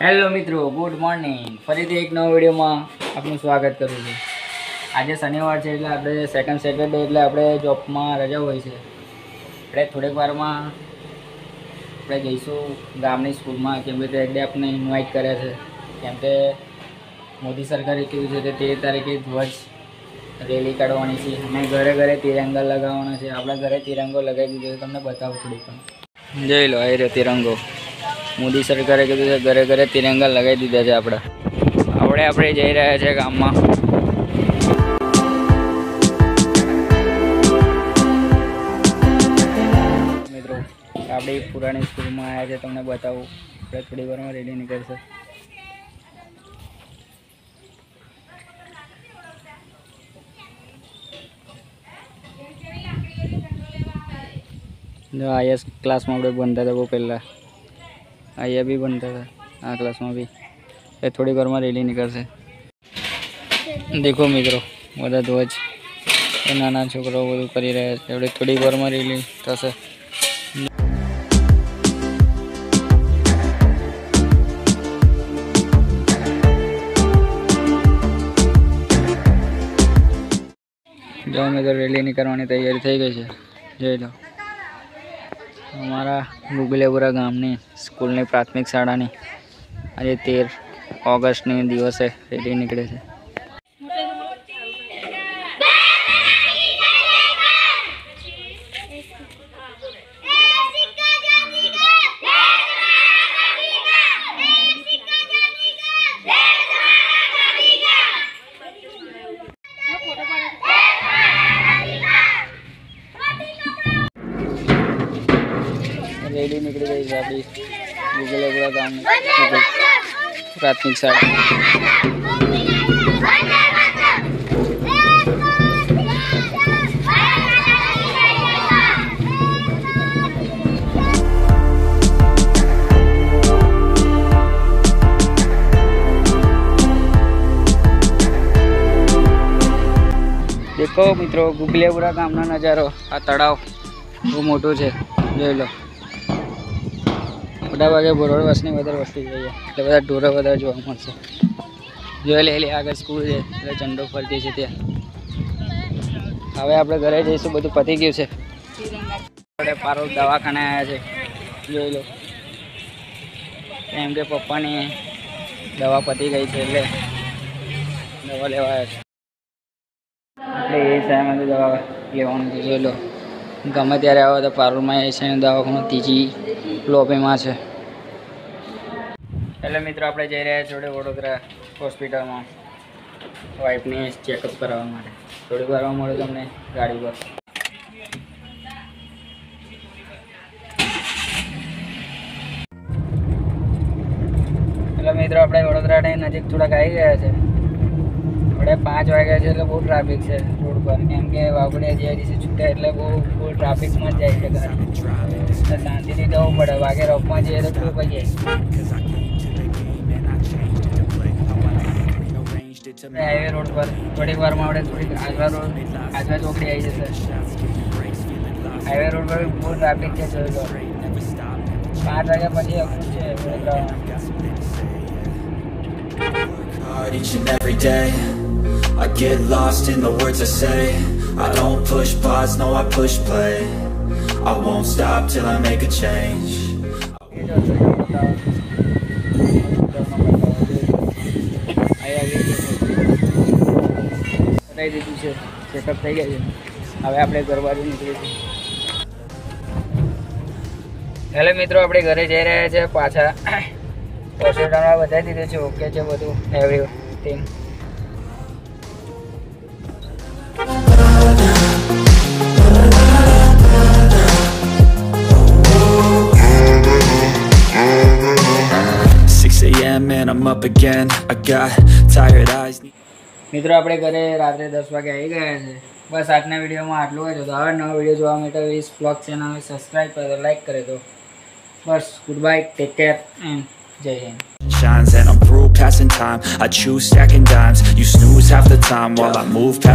Hello મિત્રો good morning ફરીથી એક નવો વિડીયોમાં આપનું સ્વાગત કરું છું. આજે શનિવાર છે એટલે આપણે સેકન્ડ સેટરડે એટલે આપણે જોબમાં રજા હોય છે. આપણે થોડીક વારમાં આપણે જઈશું ગામની સ્કૂલમાં, કેમ કે તે આપણે ઇન્વાઇટ કર્યા છે. કેમ કે મોદી સરકારે કેવું છે કે તેર તારીખે ધ્વજ રેલી કાઢવાની છે. અને ઘરે ઘરે તિરંગા લગાવવાના છે. આપણે ઘરે તિરંગો લગાવી દીધો તમને બતાવું થોડીક પણ. જોઈ લો એ તિરંગો. મોદી સરકારે કીધું છે, ઘરે ઘરે તિરંગા લગાવી દીધા છે આપણે. આપણે આપણે જઈ રહ્યા છે ગામમાં. મિત્રો, આપણી પુરાણી સ્કૂલમાં આવ્યા છે, તમને બતાવું. આપણે થોડી વારમાં રેડી નીકળશે. આઈએસ ક્લાસમાં આપણે ભણતા હતા બહુ પહેલાં. અહીંયા બી બનતા હતા આ ક્લાસમાં બી. એ થોડીક વારમાં રેલી નીકળશે. દેખો મિત્રો, બધા ધ્વજ, એ નાના છોકરાઓ બધું કરી રહ્યા છે. આપણે થોડીક વારમાં રેલી થશે. જો મિત્રો રેલી નીકળવાની તૈયારી થઈ ગઈ છે. જોઈ લો. અમારા ગુગલેપુરા ગામની સ્કૂલની પ્રાથમિક શાળાની આજે તેર ઓગસ્ટની દિવસે રેલી નીકળે છે. રેલી નીકળી ગઈ છે આપણી ગુગલેપુરા ગામની પ્રાથમિક શાળા દેખો મિત્રો ગુગલેપુરા ગામનો નજારો, આ તળાવ બહુ મોટું છે, જોઈ લો. મોટા ભાગે ભરોડ વર્ષની વધારે વસ્તી જોઈએ એટલે બધા ઢોરો વધારે જોવા મળશે. જોઈ લે આગળ સ્કૂલ છે. એટલે ચંડો ફરતી છે ત્યાં. હવે આપણે ઘરે જઈશું, બધું પતી ગયું છે. આપણે પારો દવાખાને આવ્યા છે. જોઈ લો. કેમ કે પપ્પાની દવા પતી ગઈ છે એટલે દવા લેવા આવ્યા છે. એટલે એ સાહેબ દવા લેવાનું જોઈ લો. ગમે ત્યારે આવો તો પારુલમાં એ સાહેબ દવાખાનું ત્રીજી લોબીમાં છે. એટલે મિત્રો આપણે જઈ રહ્યા જોડે વડોદરા હોસ્પિટલમાં. વાઇફને ચેકઅપ કરાવવા માટે. થોડી વારમાં મળે તમને ગાડી પર. એટલે મિત્રો આપણે વડોદરા નજીક થોડાક આવી ગયા છે. આપણે પાંચ છે એટલે બહુ ટ્રાફિક છે રોડ પર. કેમ કે વાઘોડિયા જે દિવસે છૂટ્યા એટલે બહુ બહુ ટ્રાફિકમાં જ જાય છે ગાડી. એટલે શાંતિથી જવું પડે. વાગે રોકમાં જઈએ તો ખૂબ જાય. હાઈવે રોડ પર થોડીક વારમાં આપણે થોડીક આજવા રોડ, આજવા ચોકડી આવી જશે. હાઈવે રોડ પર બહુ ટ્રાફિક છે જોઈ લો. પાંચ વાગ્યા પછી અઘરું છે. વડોદરામાં hard each and every day. I get lost in the words I say I don't push pause, no I push play I won't stop till I make a change કરાવી દીધું છે ચેકઅપ થઈ ગયા છે હવે આપણે ઘર નીકળીશું હેલો મિત્રો આપણે ઘરે જઈ રહ્યા છે પાછા હોસ્પિટલમાં બતાવી દીધું છે ઓકે છે બધું everything Six a.m. and I'm up again I got tired eyes મિત્રો આપણે ઘરે રાત્રે દસ વાગે આવી ગયા છે બસ આજના વિડીયોમાં આટલું જ હતું હવે નવો વીડિયો જોવા માટે વીસ બ્લોગ ચેનલ સબસ્ક્રાઈબ કરો દો લાઈક કરી દો બસ good bye take care and જય Hind shines and I'm through passing time I choose stacking dimes You snooze half the time while I move past